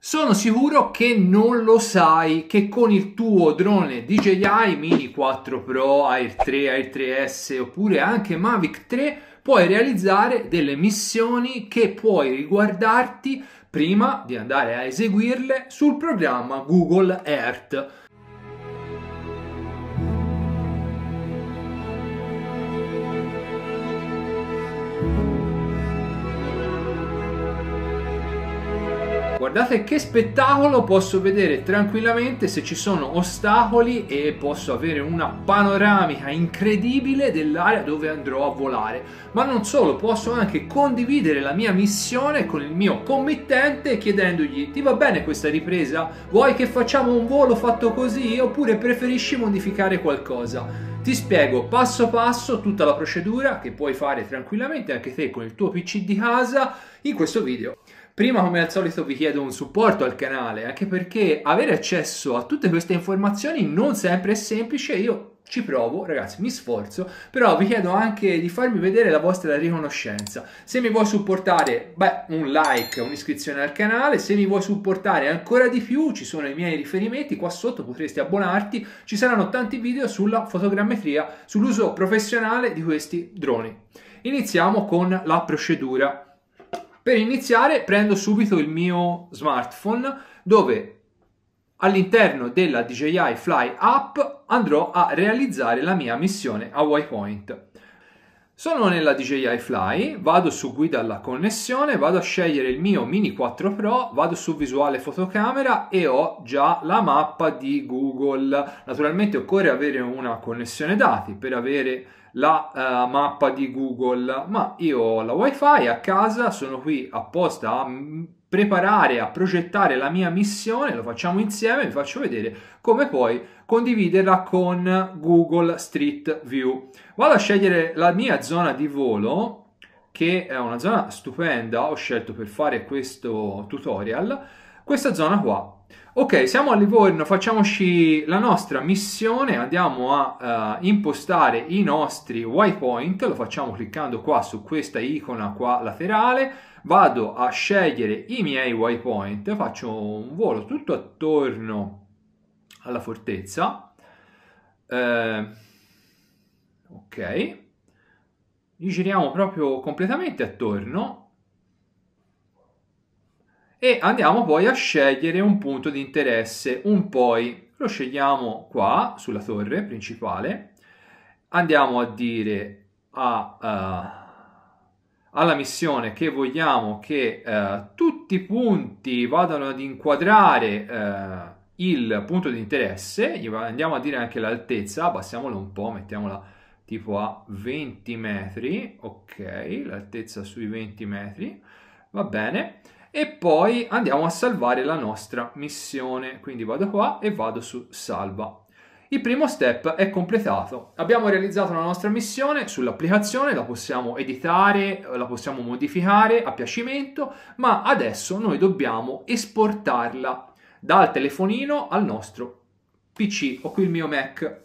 Sono sicuro che non lo sai che con il tuo drone DJI Mini 4 Pro, Air 3, Air 3S oppure anche Mavic 3 puoi realizzare delle missioni che puoi riguardarti prima di andare a eseguirle sul programma Google Earth. Guardate che spettacolo posso vedere tranquillamente se ci sono ostacoli e posso avere una panoramica incredibile dell'area dove andrò a volare. Ma non solo, posso anche condividere la mia missione con il mio committente chiedendogli ti va bene questa ripresa? Vuoi che facciamo un volo fatto così oppure preferisci modificare qualcosa? Ti spiego passo passo tutta la procedura che puoi fare tranquillamente anche te con il tuo PC di casa in questo video. Prima, come al solito, vi chiedo un supporto al canale, anche perché avere accesso a tutte queste informazioni non sempre è semplice. Io ci provo, ragazzi, mi sforzo, però vi chiedo anche di farmi vedere la vostra riconoscenza. Se mi vuoi supportare, beh, un like, un'iscrizione al canale, se mi vuoi supportare ancora di più, ci sono i miei riferimenti, qua sotto potresti abbonarti, ci saranno tanti video sulla fotogrammetria, sull'uso professionale di questi droni. Iniziamo con la procedura. Per iniziare prendo subito il mio smartphone dove all'interno della DJI Fly app andrò a realizzare la mia missione a waypoint. Sono nella DJI Fly, vado su guida alla connessione, vado a scegliere il mio Mini 4 Pro, vado su visuale fotocamera e ho già la mappa di Google. Naturalmente occorre avere una connessione dati per avere la uh, mappa di Google, ma io ho la wifi a casa, sono qui apposta a preparare, a progettare la mia missione, lo facciamo insieme, vi faccio vedere come poi condividerla con Google Street View. Vado a scegliere la mia zona di volo, che è una zona stupenda, ho scelto per fare questo tutorial, questa zona qua, Ok, siamo a Livorno, facciamoci la nostra missione, andiamo a uh, impostare i nostri waypoint, lo facciamo cliccando qua su questa icona qua laterale, vado a scegliere i miei waypoint, faccio un volo tutto attorno alla fortezza, uh, ok, gli giriamo proprio completamente attorno, e andiamo poi a scegliere un punto di interesse, un poi lo scegliamo qua sulla torre principale, andiamo a dire a, uh, alla missione che vogliamo che uh, tutti i punti vadano ad inquadrare uh, il punto di interesse, andiamo a dire anche l'altezza, abbassiamola un po', mettiamola tipo a 20 metri, ok, l'altezza sui 20 metri, va bene e poi andiamo a salvare la nostra missione. Quindi vado qua e vado su salva. Il primo step è completato. Abbiamo realizzato la nostra missione sull'applicazione, la possiamo editare, la possiamo modificare a piacimento, ma adesso noi dobbiamo esportarla dal telefonino al nostro PC. Ho qui il mio Mac.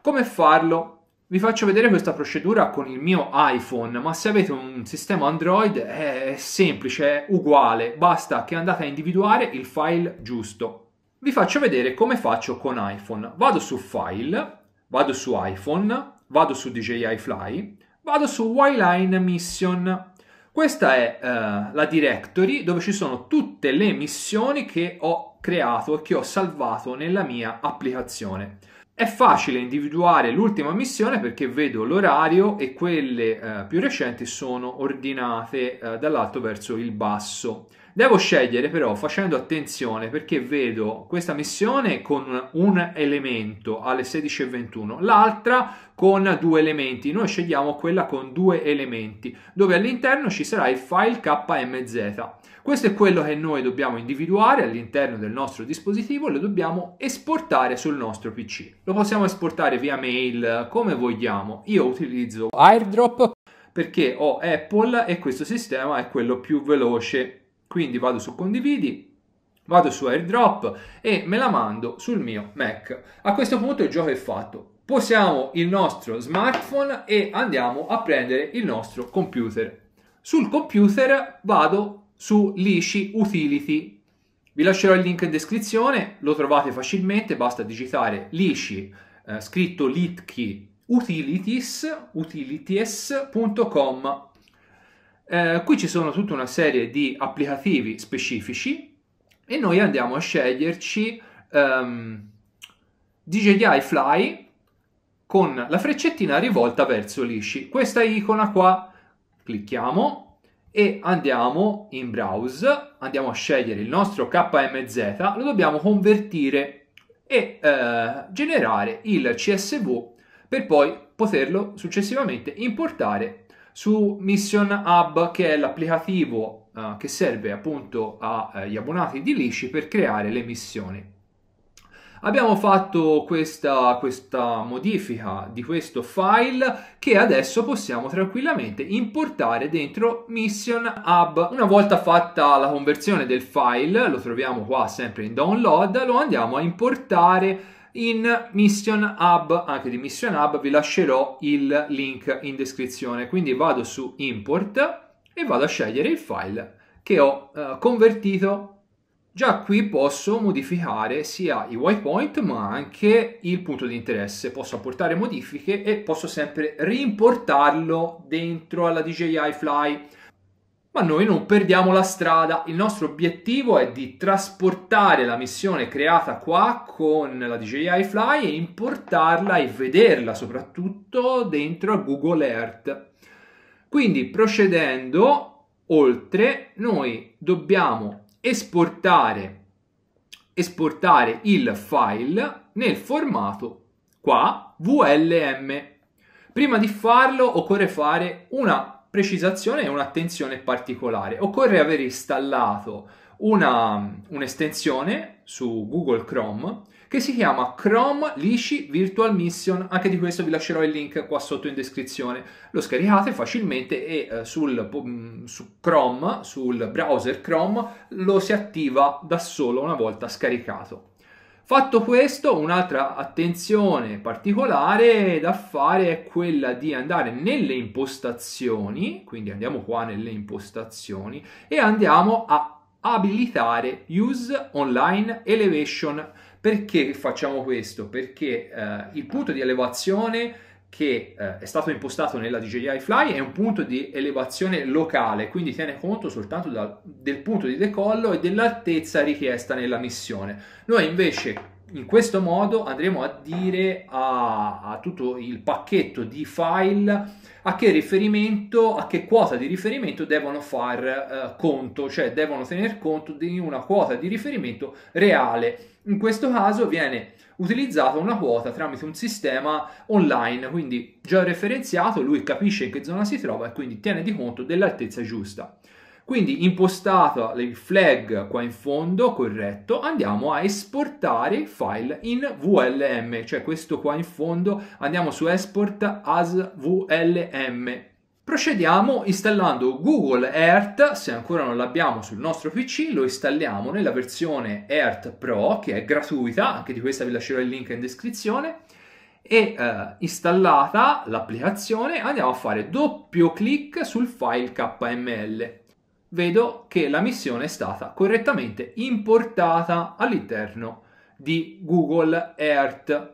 Come farlo? Vi faccio vedere questa procedura con il mio iPhone, ma se avete un sistema Android è semplice, è uguale, basta che andate a individuare il file giusto. Vi faccio vedere come faccio con iPhone. Vado su File, vado su iPhone, vado su DJI Fly, vado su Yline Mission. Questa è uh, la directory dove ci sono tutte le missioni che ho creato e che ho salvato nella mia applicazione. È facile individuare l'ultima missione perché vedo l'orario e quelle eh, più recenti sono ordinate eh, dall'alto verso il basso. Devo scegliere però facendo attenzione perché vedo questa missione con un elemento alle 16.21, l'altra con due elementi. Noi scegliamo quella con due elementi dove all'interno ci sarà il file KMZ. Questo è quello che noi dobbiamo individuare all'interno del nostro dispositivo e lo dobbiamo esportare sul nostro PC. Lo possiamo esportare via mail come vogliamo. Io utilizzo AirDrop perché ho Apple e questo sistema è quello più veloce. Quindi vado su condividi, vado su AirDrop e me la mando sul mio Mac. A questo punto il gioco è fatto. Posiamo il nostro smartphone e andiamo a prendere il nostro computer. Sul computer vado su Lici Utility. Vi lascerò il link in descrizione, lo trovate facilmente, basta digitare lisci eh, scritto litki utilities utilities.com. Eh, qui ci sono tutta una serie di applicativi specifici e noi andiamo a sceglierci um, ehm, DJI Fly con la freccettina rivolta verso lisci. Questa icona qua, clicchiamo e andiamo in browse, andiamo a scegliere il nostro KMZ, lo dobbiamo convertire e eh, generare il CSV per poi poterlo successivamente importare su Mission Hub che è l'applicativo eh, che serve appunto agli abbonati di Lisci per creare le missioni. Abbiamo fatto questa, questa modifica di questo file che adesso possiamo tranquillamente importare dentro Mission Hub. Una volta fatta la conversione del file, lo troviamo qua sempre in download, lo andiamo a importare in Mission Hub, anche di Mission Hub vi lascerò il link in descrizione. Quindi vado su import e vado a scegliere il file che ho uh, convertito Già qui posso modificare sia i waypoint ma anche il punto di interesse, posso apportare modifiche e posso sempre rimportarlo dentro alla DJI Fly. Ma noi non perdiamo la strada, il nostro obiettivo è di trasportare la missione creata qua con la DJI Fly e importarla e vederla soprattutto dentro a Google Earth. Quindi procedendo oltre, noi dobbiamo esportare, esportare il file nel formato qua VLM. Prima di farlo occorre fare una precisazione e un'attenzione particolare. Occorre aver installato una, un'estensione su Google Chrome che si chiama Chrome Lishi Virtual Mission. Anche di questo vi lascerò il link qua sotto in descrizione. Lo scaricate facilmente e eh, sul, mm, su Chrome, sul browser Chrome, lo si attiva da solo una volta scaricato. Fatto questo, un'altra attenzione particolare da fare è quella di andare nelle impostazioni, quindi andiamo qua nelle impostazioni e andiamo a abilitare Use Online Elevation perché facciamo questo? Perché eh, il punto di elevazione che eh, è stato impostato nella DJI Fly è un punto di elevazione locale, quindi tiene conto soltanto da, del punto di decollo e dell'altezza richiesta nella missione. Noi invece in questo modo andremo a dire a, a tutto il pacchetto di file a che riferimento, a che quota di riferimento devono far eh, conto, cioè devono tener conto di una quota di riferimento reale. In questo caso viene utilizzata una quota tramite un sistema online, quindi già referenziato, lui capisce in che zona si trova e quindi tiene di conto dell'altezza giusta. Quindi impostato il flag qua in fondo, corretto, andiamo a esportare il file in VLM, cioè questo qua in fondo, andiamo su export as VLM. Procediamo installando Google Earth, se ancora non l'abbiamo sul nostro PC, lo installiamo nella versione Earth Pro, che è gratuita, anche di questa vi lascerò il link in descrizione, e eh, installata l'applicazione andiamo a fare doppio clic sul file KML vedo che la missione è stata correttamente importata all'interno di Google Earth.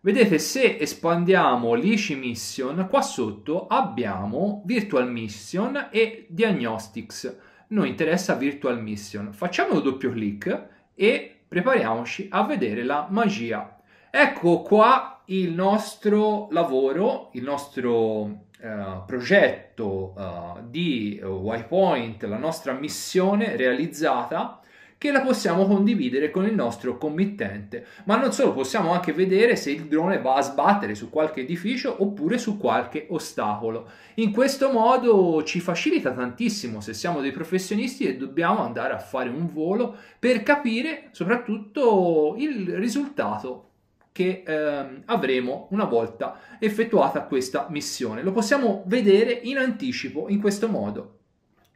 Vedete, se espandiamo l'ICI Mission, qua sotto abbiamo Virtual Mission e Diagnostics. Noi interessa Virtual Mission. Facciamo un doppio clic e prepariamoci a vedere la magia. Ecco qua il nostro lavoro, il nostro Uh, progetto uh, di Waypoint, la nostra missione realizzata, che la possiamo condividere con il nostro committente. Ma non solo, possiamo anche vedere se il drone va a sbattere su qualche edificio oppure su qualche ostacolo. In questo modo ci facilita tantissimo se siamo dei professionisti e dobbiamo andare a fare un volo per capire soprattutto il risultato che ehm, avremo una volta effettuata questa missione. Lo possiamo vedere in anticipo in questo modo.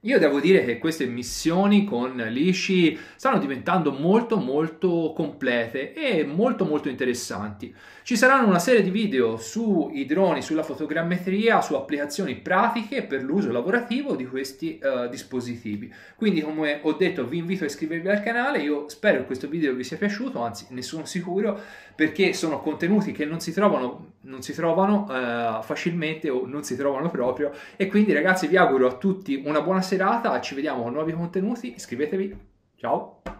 Io devo dire che queste missioni con l'ISCI stanno diventando molto molto complete e molto molto interessanti. Ci saranno una serie di video sui droni, sulla fotogrammetria, su applicazioni pratiche per l'uso lavorativo di questi uh, dispositivi. Quindi come ho detto vi invito a iscrivervi al canale, io spero che questo video vi sia piaciuto, anzi ne sono sicuro perché sono contenuti che non si trovano, non si trovano uh, facilmente o non si trovano proprio e quindi ragazzi vi auguro a tutti una buona serata, ci vediamo con nuovi contenuti, iscrivetevi, ciao!